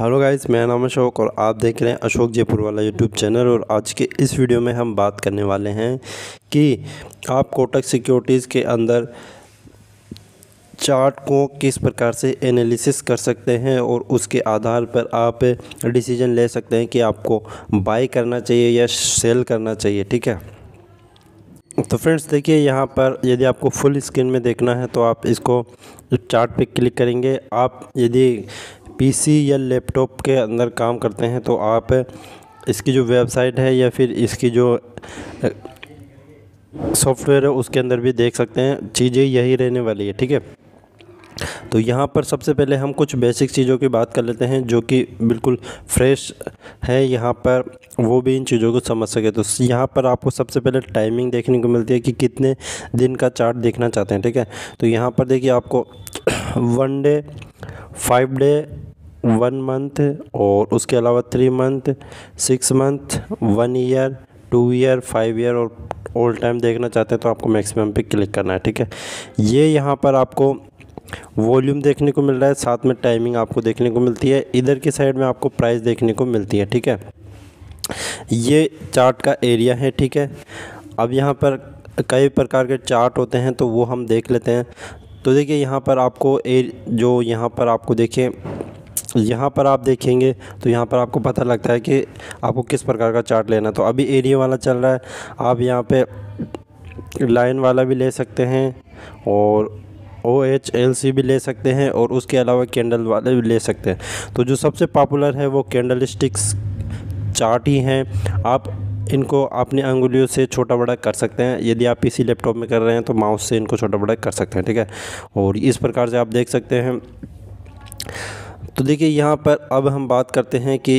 Hello guys, मेरा नाम अशोक और आप देख रहे हैं अशोक जयपुर वाला यूट्यूब चैनल और आज के इस वीडियो में हम बात करने वाले हैं कि आप कोटक सिक्योरिटीज़ के अंदर चार्ट को किस प्रकार से एनालिसिस कर सकते हैं और उसके आधार पर आप डिसीज़न ले सकते हैं कि आपको बाई करना चाहिए या सेल करना चाहिए, ठीक है? तो फ्रेंड्स, देखिए यहाँ पर यदि आपको फुल स्क्रीन में देखना है तो आप इसको चार्ट पे क्लिक करेंगे। आप यदि पीसी या लैपटॉप के अंदर काम करते हैं तो आप इसकी जो वेबसाइट है या फिर इसकी जो सॉफ्टवेयर है, उसके अंदर भी देख सकते हैं। चीज़ें यही रहने वाली है, ठीक है? तो यहाँ पर सबसे पहले हम कुछ बेसिक चीज़ों की बात कर लेते हैं, जो कि बिल्कुल फ्रेश है यहाँ पर, वो भी इन चीज़ों को समझ सके। तो यहाँ पर आपको सबसे पहले टाइमिंग देखने को मिलती है कि कितने दिन का चार्ट देखना चाहते हैं, ठीक है? तो यहाँ पर देखिए आपको one day, five day one month और उसके अलावा three month six month one year two year five year और ऑल टाइम देखना चाहते हैं तो आपको मैक्सिमम पे क्लिक करना है, ठीक है? ये यहाँ पर आपको वॉल्यूम देखने को मिल रहा है, साथ में टाइमिंग आपको देखने को मिलती है, इधर की साइड में आपको प्राइस देखने को मिलती है, ठीक है? ये चार्ट का एरिया है, ठीक है? अब यहाँ पर कई प्रकार के चार्ट होते हैं तो वो हम देख लेते हैं। तो देखिए यहाँ पर आपको ए, जो यहाँ पर आपको देखिए यहाँ पर आप देखेंगे तो यहाँ पर आपको पता लगता है कि आपको किस प्रकार का चार्ट लेना है। तो अभी एरिया वाला चल रहा है, आप यहाँ पे लाइन वाला भी ले सकते हैं और ओ एच एल सी भी ले सकते हैं और उसके अलावा कैंडल वाले भी ले सकते हैं। तो जो सबसे पॉपुलर है वो कैंडल स्टिक्स चार्ट ही हैं। आप इनको अपनी अंगुलियों से छोटा बड़ा कर सकते हैं। यदि आप इसी लैपटॉप में कर रहे हैं तो माउस से इनको छोटा बड़ा कर सकते हैं, ठीक है? और इस प्रकार से आप देख सकते हैं तो देखिए, यहाँ पर अब हम बात करते हैं कि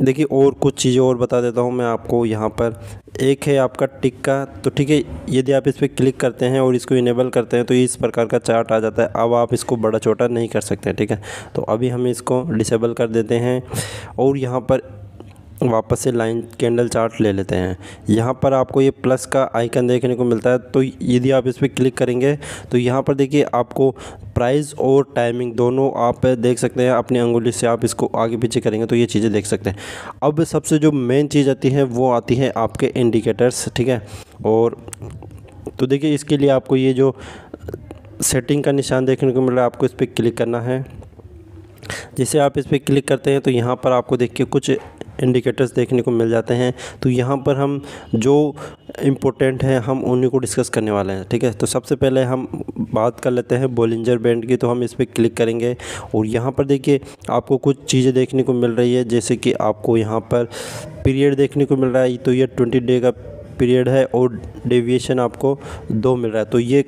देखिए, और कुछ चीज़ें और बता देता हूँ मैं आपको यहाँ पर। एक है आपका टिक्का। तो ठीक है, यदि आप इस पर क्लिक करते हैं और इसको इनेबल करते हैं तो इस प्रकार का चार्ट आ जाता है। अब आप इसको बड़ा छोटा नहीं कर सकते ठीक है? तो अभी हम इसको डिसेबल कर देते हैं और यहाँ पर वापस से लाइन कैंडल चार्ट ले लेते हैं। यहाँ पर आपको ये प्लस का आइकन देखने को मिलता है। तो यदि आप इस पर क्लिक करेंगे तो यहाँ पर देखिए आपको प्राइस और टाइमिंग दोनों आप देख सकते हैं। अपनी अंगुली से आप इसको आगे पीछे करेंगे तो ये चीज़ें देख सकते हैं। अब सबसे जो मेन चीज़ आती है, वो आती है आपके इंडिकेटर्स ठीक है? और तो देखिए, इसके लिए आपको ये जो सेटिंग का निशान देखने को मिल रहा है, आपको इस पर क्लिक करना है। जैसे आप इस पर क्लिक करते हैं तो यहाँ पर आपको देखिए कुछ इंडिकेटर्स देखने को मिल जाते हैं। तो यहाँ पर हम जो इम्पोर्टेंट है, हम उन्हीं को डिस्कस करने वाले हैं, ठीक है? तो सबसे पहले हम बात कर लेते हैं बोलिंजर बैंड की तो हम इस पर क्लिक करेंगे। और यहाँ पर देखिए, आपको कुछ चीज़ें देखने को मिल रही है, जैसे कि आपको यहाँ पर पीरियड देखने को मिल रहा है तो ये ट्वेंटी डे का पीरियड है, और डेविएशन आपको दो मिल रहा है। तो ये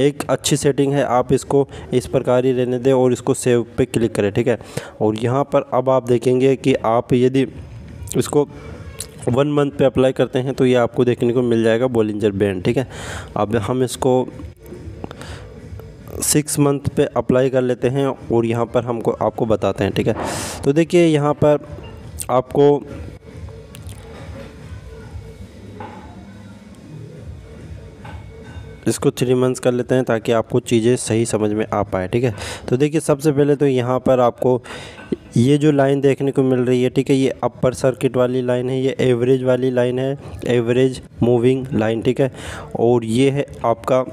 एक अच्छी सेटिंग है, आप इसको इस प्रकार ही रहने दें और इसको सेव पे क्लिक करें, ठीक है? और यहाँ पर अब आप देखेंगे कि आप यदि इसको वन मंथ पे अप्लाई करते हैं तो ये आपको देखने को मिल जाएगा बोलिंजर बैंड ठीक है? अब हम इसको सिक्स मंथ पे अप्लाई कर लेते हैं और यहाँ पर हमको आपको बताते हैं, ठीक है? तो देखिए, यहाँ पर आपको इसको थ्री मंथ्स कर लेते हैं ताकि आपको चीज़ें सही समझ में आ पाए, ठीक है? तो देखिए, सबसे पहले तो यहाँ पर आपको ये जो लाइन देखने को मिल रही है, ठीक है, ये अपर सर्किट वाली लाइन है, ये एवरेज वाली लाइन है एवरेज मूविंग लाइन ठीक है? और ये है आपका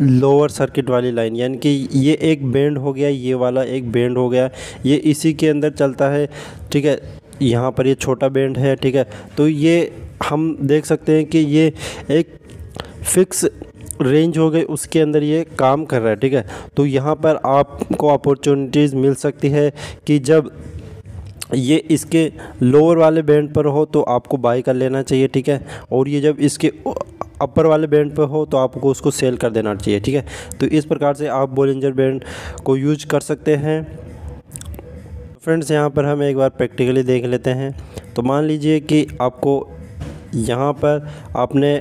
लोअर सर्किट वाली लाइन यानी कि ये एक बेंड हो गया, ये वाला एक बेंड हो गया, ये इसी के अंदर चलता है, ठीक है? यहाँ पर ये छोटा बेंड है, ठीक है? तो ये हम देख सकते हैं कि ये एक फिक्स रेंज हो गई, उसके अंदर ये काम कर रहा है, ठीक है? तो यहाँ पर आपको अपॉर्चुनिटीज़ मिल सकती है कि जब ये इसके लोअर वाले बैंड पर हो तो आपको बाई कर लेना चाहिए, ठीक है? और ये जब इसके अपर वाले बैंड पर हो तो आपको उसको सेल कर देना चाहिए, ठीक है? तो इस प्रकार से आप बोलिंजर बैंड को यूज़ कर सकते हैं। फ्रेंड्स यहाँ पर हम एक बार प्रैक्टिकली देख लेते हैं। तो मान लीजिए कि आपको यहाँ पर आपने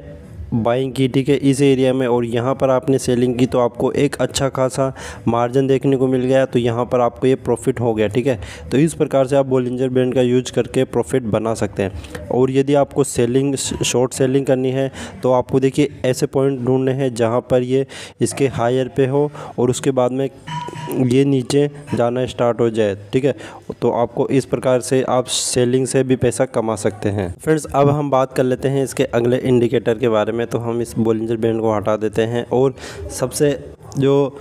बाइंग की, ठीक है, इस एरिया में और यहाँ पर आपने सेलिंग की तो आपको एक अच्छा खासा मार्जिन देखने को मिल गया तो यहाँ पर आपको ये प्रॉफिट हो गया, ठीक है? तो इस प्रकार से आप बोलिंजर बैंड का यूज़ करके प्रॉफिट बना सकते हैं। और यदि आपको सेलिंग शॉर्ट सेलिंग करनी है तो आपको देखिए, ऐसे पॉइंट ढूँढने हैं जहाँ पर ये इसके हायर पे हो और उसके बाद में ये नीचे जाना स्टार्ट हो जाए, ठीक है? तो आपको इस प्रकार से आप सेलिंग से भी पैसा कमा सकते हैं। फ्रेंड्स अब हम बात कर लेते हैं इसके अगले इंडिकेटर के बारे में। तो हम इस बोलिंजर बैंड को हटा देते हैं और सबसे जो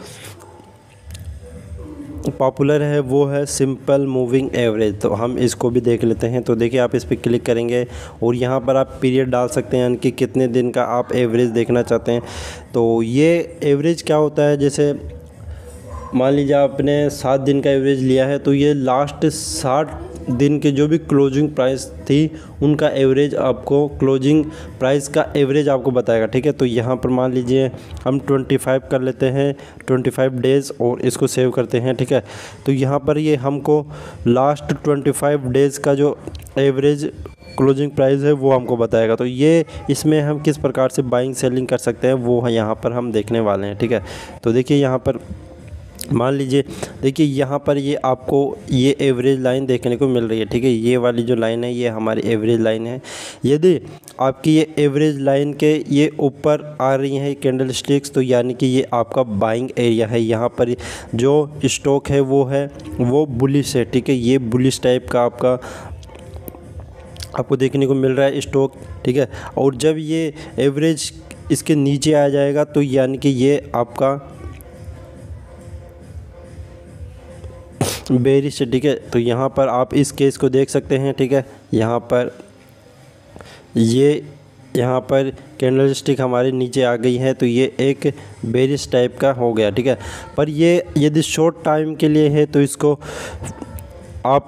पॉपुलर है वो है सिंपल मूविंग एवरेज तो हम इसको भी देख लेते हैं। तो देखिए, आप इस पर क्लिक करेंगे और यहाँ पर आप पीरियड डाल सकते हैं, यानी कि कितने दिन का आप एवरेज देखना चाहते हैं। तो ये एवरेज क्या होता है? जैसे मान लीजिए आपने सात दिन का एवरेज लिया है तो ये लास्ट साठ दिन के जो भी क्लोजिंग प्राइस थी, उनका एवरेज आपको क्लोजिंग प्राइस का एवरेज आपको बताएगा, ठीक है? तो यहाँ पर मान लीजिए हम 25 कर लेते हैं 25 डेज़ और इसको सेव करते हैं, ठीक है? तो यहाँ पर ये हमको लास्ट 25 डेज़ का जो एवरेज क्लोजिंग प्राइस है, वो हमको बताएगा। तो ये इसमें हम किस प्रकार से बाइंग सेलिंग कर सकते हैं, वो है यहाँ पर हम देखने वाले हैं, ठीक है? तो देखिए यहाँ पर मान लीजिए, देखिए यहाँ पर ये आपको ये एवरेज लाइन देखने को मिल रही है, ठीक है? ये वाली जो लाइन है, ये हमारी एवरेज लाइन है। यदि आपकी ये एवरेज लाइन के ये ऊपर आ रही है कैंडल स्टिक्स तो यानी कि ये आपका बाइंग एरिया है। यहाँ पर जो स्टॉक है, वो है, वो बुलिश है, ठीक है? ये बुलिश टाइप का आपका, आपको देखने को मिल रहा है स्टॉक ठीक है? और जब ये एवरेज इसके नीचे आ जाएगा तो यानी कि ये आपका बेरिश ठीक है? तो यहाँ पर आप इस केस को देख सकते हैं, ठीक है? यहाँ पर ये, यहाँ पर कैंडल स्टिक हमारे नीचे आ गई है तो ये एक बेरिश टाइप का हो गया, ठीक है? पर ये, यदि शॉर्ट टाइम के लिए है तो इसको आप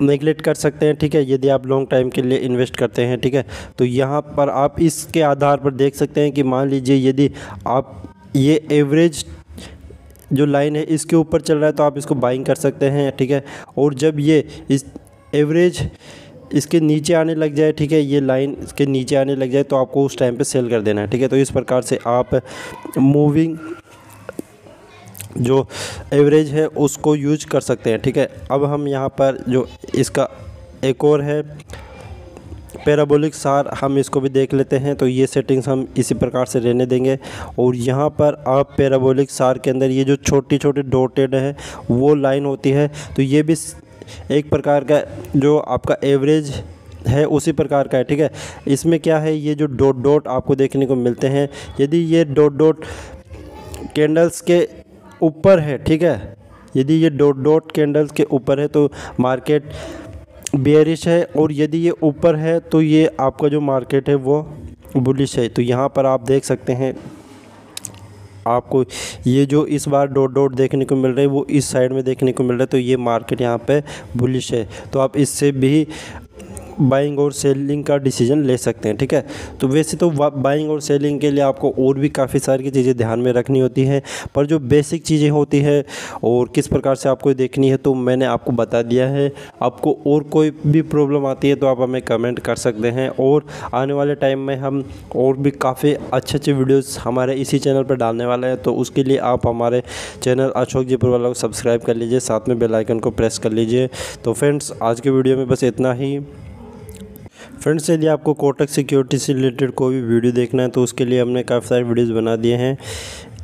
नेगलेक्ट कर सकते हैं, ठीक है? यदि आप लॉन्ग टाइम के लिए इन्वेस्ट करते हैं, ठीक है? तो यहाँ पर आप इसके आधार पर देख सकते हैं कि मान लीजिए, यदि आप ये एवरेज जो लाइन है, इसके ऊपर चल रहा है तो आप इसको बाइंग कर सकते हैं, ठीक है? और जब ये इस एवरेज इसके नीचे आने लग जाए, ठीक है, ये लाइन इसके नीचे आने लग जाए तो आपको उस टाइम पे सेल कर देना है, ठीक है? तो इस प्रकार से आप मूविंग जो एवरेज है, उसको यूज़ कर सकते हैं, ठीक है? अब हम यहाँ पर जो इसका एक और है पैराबोलिक सार हम इसको भी देख लेते हैं तो ये सेटिंग्स हम इसी प्रकार से रहने देंगे। और यहाँ पर आप पैराबोलिक सार के अंदर ये जो छोटी छोटी डोटेड है, वो लाइन होती है। तो ये भी एक प्रकार का जो आपका एवरेज है, उसी प्रकार का है, ठीक है? इसमें क्या है, ये जो डॉट डॉट आपको देखने को मिलते हैं। यदि ये डॉट डॉट कैंडल्स के ऊपर है, ठीक है? यदि ये डॉट डॉट कैंडल्स के ऊपर है तो मार्केट बेरिश है और यदि ये ऊपर है तो ये आपका जो मार्केट है वो बुलिश है। तो यहाँ पर आप देख सकते हैं, आपको ये जो इस बार डॉट डॉट देखने को मिल रहा है, वो इस साइड में देखने को मिल रहा है तो ये मार्केट यहाँ पे बुलिश है। तो आप इससे भी बाइंग और सेलिंग का डिसीज़न ले सकते हैं, ठीक है? तो वैसे तो बाइंग और सेलिंग के लिए आपको और भी काफ़ी सारी चीज़ें ध्यान में रखनी होती हैं, पर जो बेसिक चीज़ें होती है और किस प्रकार से आपको देखनी है तो मैंने आपको बता दिया है। आपको और कोई भी प्रॉब्लम आती है तो आप हमें कमेंट कर सकते हैं और आने वाले टाइम में हम और भी काफ़ी अच्छे अच्छे वीडियोज़ हमारे इसी चैनल पर डालने वाले हैं तो उसके लिए आप हमारे चैनल अशोक जयपुर वाला को सब्सक्राइब कर लीजिए, साथ में बेलाइकन को प्रेस कर लीजिए। तो फ्रेंड्स आज के वीडियो में बस इतना ही। फ्रेंड्स, यदि आपको कोटक सिक्योरिटी से रिलेटेड कोई भी वीडियो देखना है तो उसके लिए हमने काफ़ी सारे वीडियोज़ बना दिए हैं।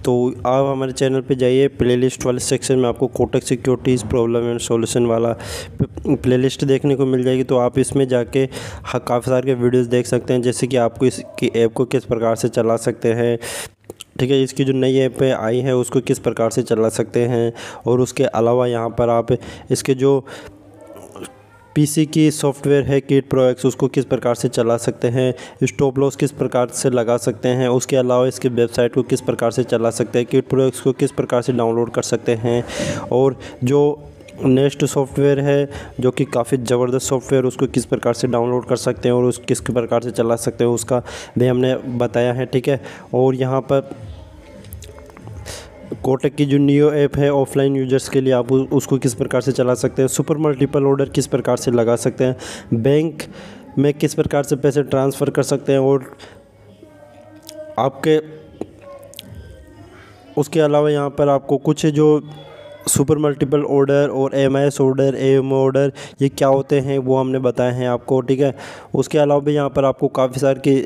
तो आप हमारे चैनल पे जाइए प्लेलिस्ट वाले सेक्शन में आपको Kotak Securities problem and solution वाला प्लेलिस्ट देखने को मिल जाएगी। तो आप इसमें जाके काफ़ी सारे के वीडियोस देख सकते हैं, जैसे कि आपको इसकी ऐप को किस प्रकार से चला सकते हैं। ठीक है, इसकी जो नई ऐप आई है, उसको किस प्रकार से चला सकते हैं। और उसके अलावा यहाँ पर आप इसके जो पीसी की सॉफ्टवेयर है, किट प्रो एक्स, उसको किस प्रकार से चला सकते हैं स्टॉप लॉस किस प्रकार से लगा सकते हैं, उसके अलावा इसकी वेबसाइट को किस प्रकार से चला सकते हैं, किट प्रो एक्स को किस प्रकार से डाउनलोड कर सकते हैं, और जो नेक्स्ट सॉफ्टवेयर है, जो कि काफ़ी ज़बरदस्त सॉफ्टवेयर, उसको किस प्रकार से डाउनलोड कर सकते हैं और उस किस प्रकार से चला सकते हैं, उसका भी हमने बताया है, ठीक है? और यहाँ पर कोटक की जो नियो ऐप है ऑफलाइन यूज़र्स के लिए आप उसको किस प्रकार से चला सकते हैं? सुपर मल्टीपल ऑर्डर किस प्रकार से लगा सकते हैं? बैंक में किस प्रकार से पैसे ट्रांसफ़र कर सकते हैं? और आपके, उसके अलावा यहाँ पर आपको कुछ जो सुपर मल्टीपल ऑर्डर और M I S order M order ये क्या होते हैं वो हमने बताए हैं आपको, ठीक है? उसके अलावा भी यहाँ पर आपको काफ़ी सारे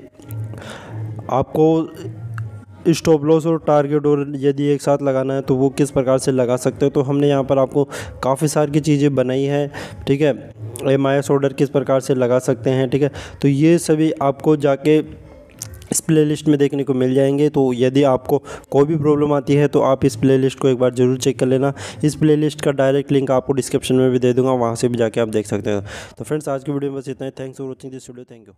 आपको स्टॉप लॉस और टारगेट और यदि एक साथ लगाना है तो वो किस प्रकार से लगा सकते हो? तो हमने यहाँ पर आपको काफ़ी सारी की चीज़ें बनाई है, ठीक है? एम आई एस ऑर्डर किस प्रकार से लगा सकते हैं, ठीक है? तो ये सभी आपको जाके इस प्लेलिस्ट में देखने को मिल जाएँगे। तो यदि आपको कोई भी प्रॉब्लम आती है तो आप इस प्लेलिस्ट को एक बार ज़रूर चेक कर लेना। इस प्लेलिस्ट का डायरेक्ट लिंक आपको डिस्क्रिप्शन में भी दे दूँगा, वहाँ से भी जाके आप देख सकते हैं। तो फ्रेंड्स आज की वीडियो में बस इतना ही। Thanks for watching this video thank you